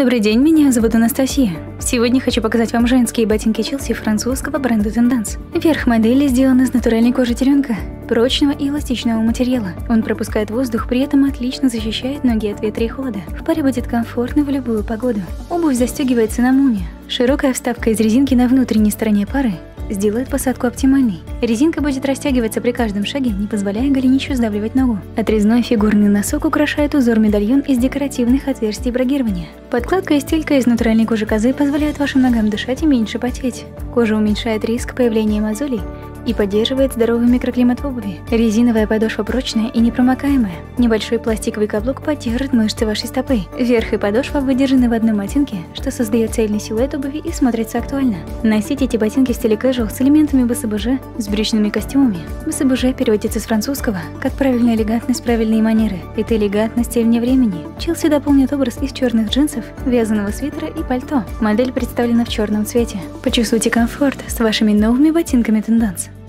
Добрый день, меня зовут Анастасия. Сегодня хочу показать вам женские ботинки Челси французского бренда Tendance. Верх модели сделан из натуральной кожи теленка, прочного и эластичного материала. Он пропускает воздух, при этом отлично защищает ноги от ветра и холода. В паре будет комфортно в любую погоду. Обувь застегивается на молнию. Широкая вставка из резинки на внутренней стороне пары сделает посадку оптимальной. Резинка будет растягиваться при каждом шаге, не позволяя голенищу сдавливать ногу. Отрезной фигурный носок украшает узор-медальон из декоративных отверстий брагирования. Подкладка и стелька из натуральной кожи козы позволяют вашим ногам дышать и меньше потеть. Кожа уменьшает риск появления мозолей и поддерживает здоровый микроклимат в обуви. Резиновая подошва прочная и непромокаемая. Небольшой пластиковый каблук поддержит мышцы вашей стопы. Верх и подошва выдержаны в одном ботинке, что создает цельный силуэт обуви и смотрится актуально. Носите эти ботинки в стиле casual с элементами БСБЖ, с брючными костюмами. БСБЖ переводится с французского как правильная элегантность, правильные манеры. Это элегантность и вне времени. Челси дополнит образ из черных джинсов, вязаного свитера и пальто. Модель представлена в черном цвете. Почувствуйте комфорт с вашими новыми ботинками Tendance.